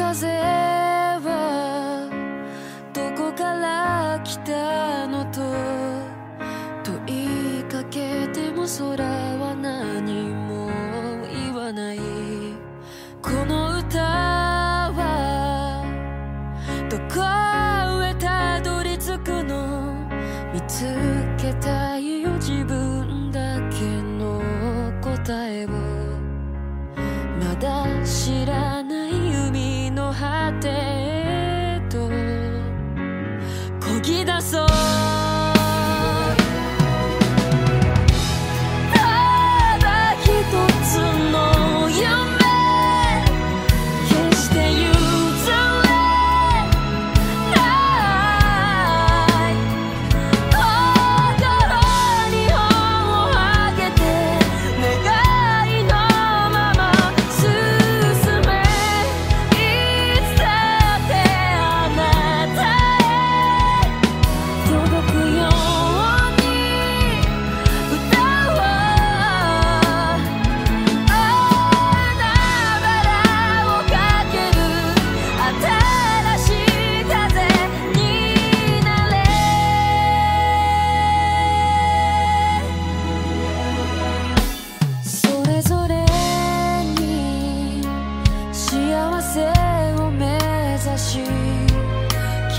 風はどこから来たのと問いかけても空は何も言わない。この歌はどこへたどり着くの？見つけたいよ自分だけの答えを。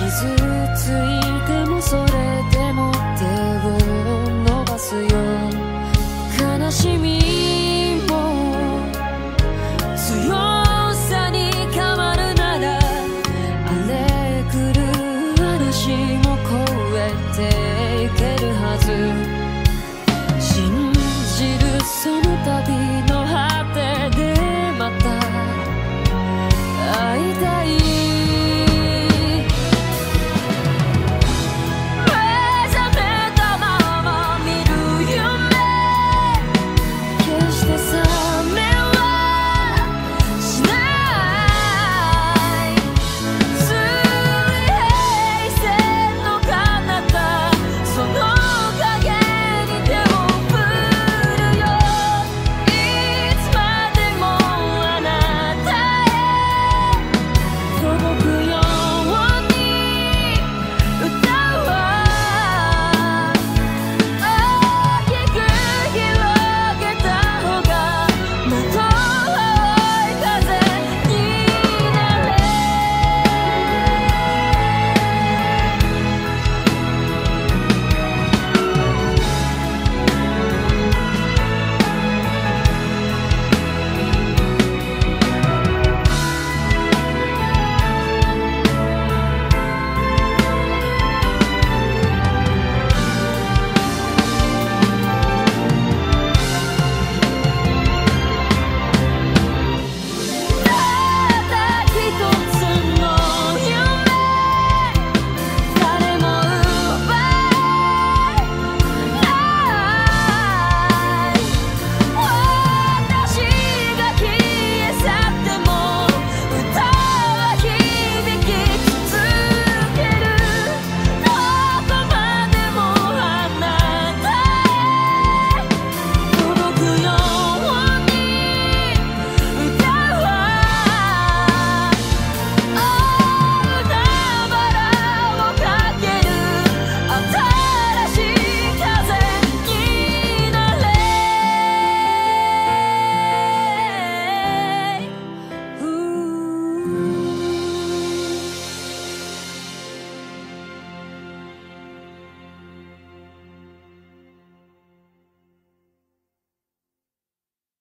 傷ついてもそれでも手を伸ばすよ。悲しみも強さに変わるなら荒れ狂う話。